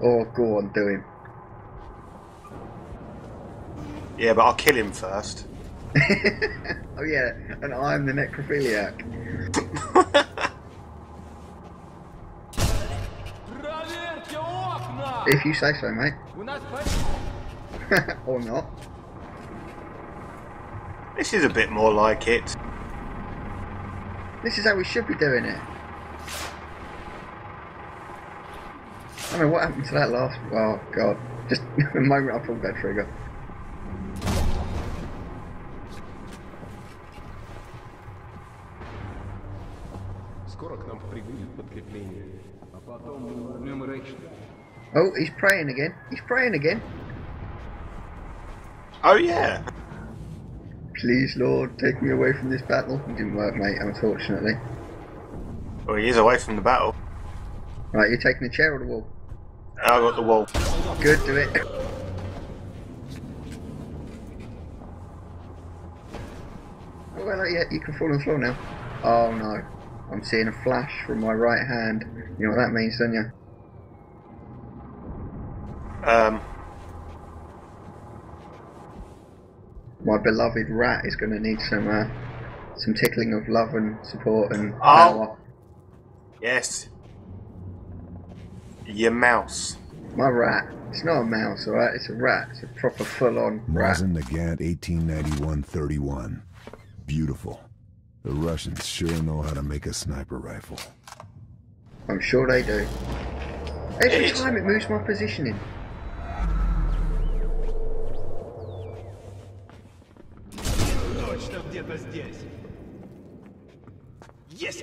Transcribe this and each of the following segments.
Oh, go on, do him. Yeah, but I'll kill him first. oh yeah, and I'm the necrophiliac. if you say so, mate. or not. This is a bit more like it. This is how we should be doing it. I mean, what happened to that last... Oh, God. Just the moment I pulled that trigger. Oh, he's praying again. He's praying again. Oh, yeah. Please, Lord, take me away from this battle. It didn't work, mate, unfortunately. Well, he is away from the battle. Right, you're taking the chair or the wall? I got the wall. Good, do it. Oh, well, yeah, you can fall on the floor now. Oh no, I'm seeing a flash from my right hand. You know what that means, don't you? Um, My beloved rat is going to need some uh, some tickling of love and support and Oh. power. yes. Your mouse. My rat. It's not a mouse, all right? It's a rat. It's a proper full-on rat. Mosin-Nagant, 1891-31. Beautiful. The Russians sure know how to make a sniper rifle. I'm sure they do. Every it's... time it moves my positioning. Yes!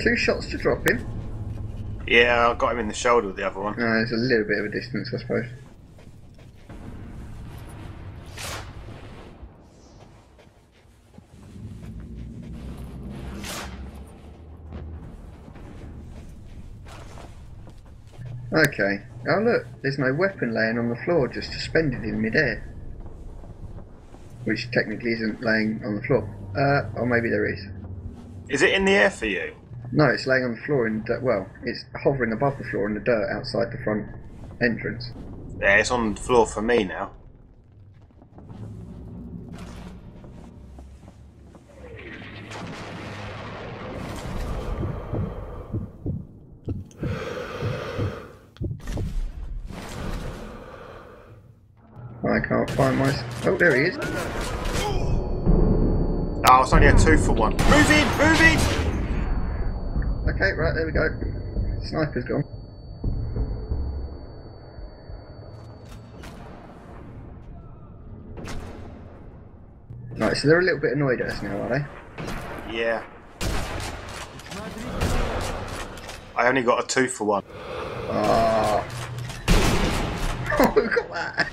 Two shots to drop him. Yeah, I got him in the shoulder with the other one. No, there's a little bit of a distance, I suppose. Okay. Oh look, there's no weapon laying on the floor, just suspended in midair. Which technically isn't laying on the floor. Uh, or maybe there is. Is it in the air for you? No, it's laying on the floor in dirt. Well, it's hovering above the floor in the dirt outside the front entrance. Yeah, it's on the floor for me now. I can't find my. Oh, there he is. Oh, it's only a two for one. Move in, move in! Okay, right, there we go. Sniper's gone. Right, so they're a little bit annoyed at us now, are they? Yeah. I only got a two for one. Ah. Oh, look at that.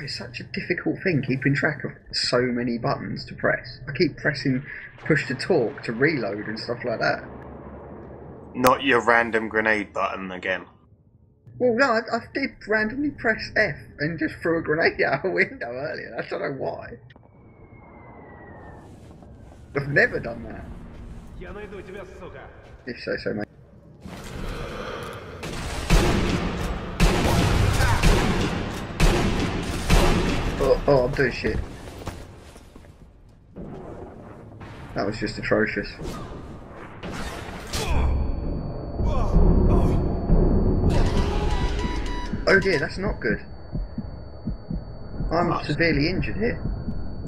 oh, it's such a difficult thing keeping track of so many buttons to press. I keep pressing push to talk to reload and stuff like that. Not your random grenade button again. Well, no, I, I did randomly press F and just threw a grenade out a window earlier. I don't know why. I've never done that. If so, so, mate. Oh, I'm doing shit. That was just atrocious. Oh dear, that's not good. I'm severely injured here.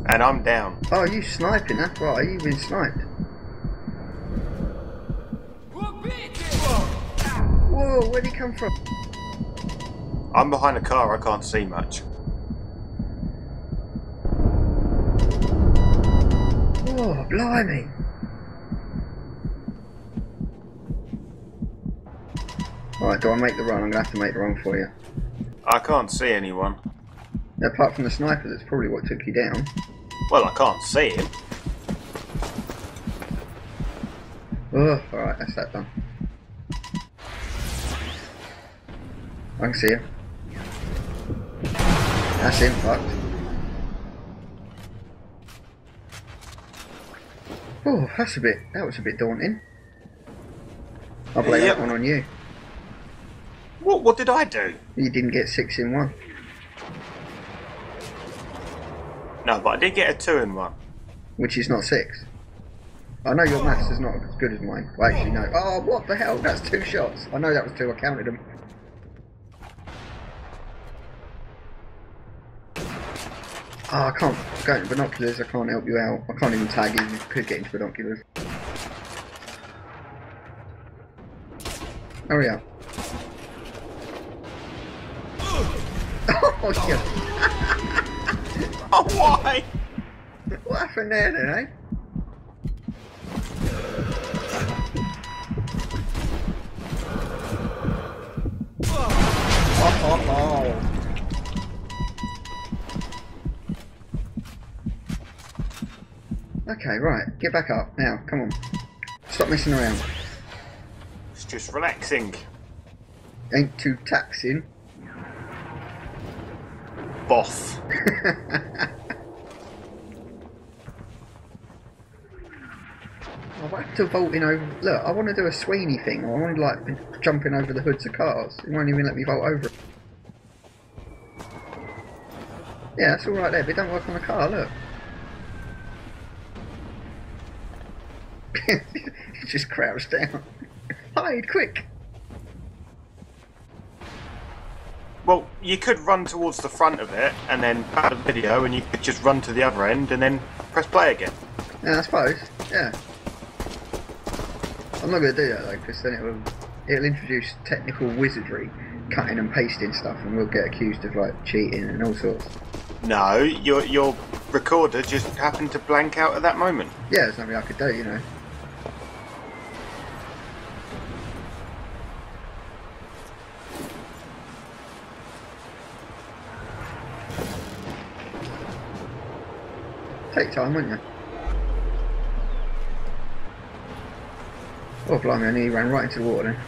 And I'm down. Oh, you sniping, that's right, you've been sniped. Whoa, where'd he come from? I'm behind a car, I can't see much. Blimey. Right, do I make the run? I'm gonna have to make the run for you. I can't see anyone. Apart from the sniper, that's probably what took you down. Well, I can't see him. Oh, alright, that's that done. I can see him. That's him fucked. Oh, that's a bit. That was a bit daunting. I'll blame Yep. that one on you. What? What did I do? You didn't get six in one. No, but I did get a two in one. which is not six. I know your maths is not as good as mine. Well, actually, no. Oh, what the hell? That's two shots. I know that was two. I counted them. Oh, I can't go into binoculars. I can't help you out. I can't even tag you. You could get into binoculars. Hurry up. Oh, yeah. Oh, why? What happened there then, eh? Okay, right. Get back up. Now, come on. Stop messing around. It's just relaxing. Ain't too taxing. Boff. I want to vaulting over. Look, I want to do a Sweeney thing. I want to like jumping over the hoods of cars. It won't even let me vault over. it. Yeah, that's all right there, but it don't work on the car. Look. just crouched down. Hide quick. Well, you could run towards the front of it and then back the video, and you could just run to the other end and then press play again. Yeah, I suppose. Yeah. I'm not going to do that though, because then it will it'll introduce technical wizardry, cutting and pasting stuff, and we'll get accused of like cheating and all sorts. No, your your recorder just happened to blank out at that moment. Yeah, there's nothing I could do, you know. Take time, wouldn't you? Oh, blimey, I nearly ran right into the water then.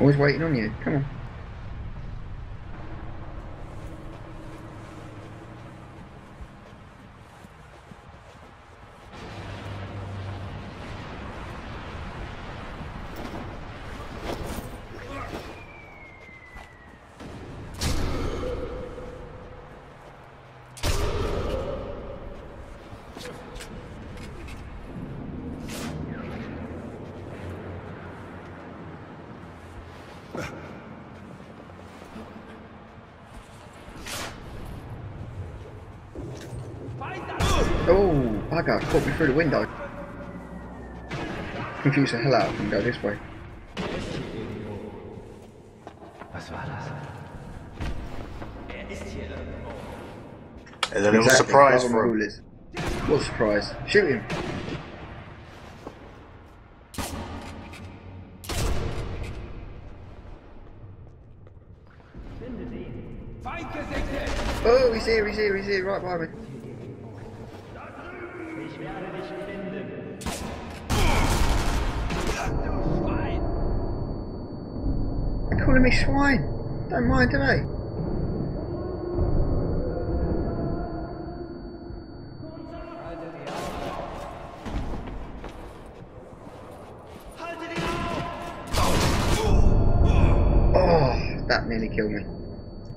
Always waiting on you. Come on. Oh, bugger, caught me through the window. Confuse the hell out of him, go this way. There's a little Exactly, surprise Carbon for him. rulers. What surprise? Shoot him. Oh, he's here, he's here, he's here, right by me. They're calling me swine. Don't mind, do they? Oh, that nearly killed me.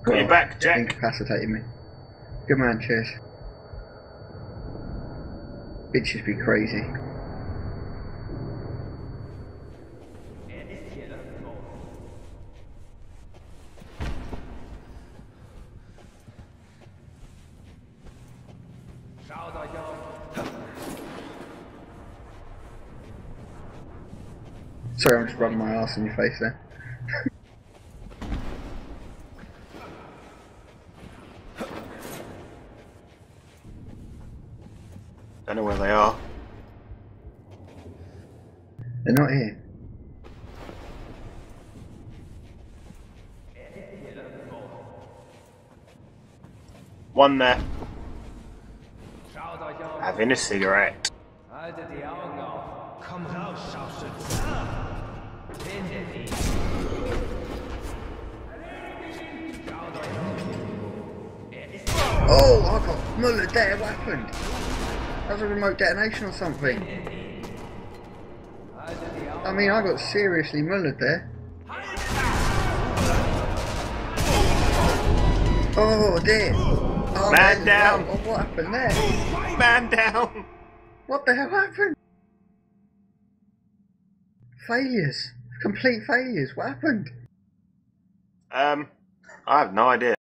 Got your back, Jack. Incapacitated me. Good man, cheers. Bitches be crazy. Sorry, I'm just rubbing my ass in your face there. Don't know where they are. They're not here. One there. Having a cigarette. Oh, I've got another. there weaponed! Was a remote detonation or something. I mean, I got seriously mullered there. Oh dear. Oh, Man there's- down. what happened there? Man down! What the hell happened? Failures. Complete failures. What happened? Um, I have no idea.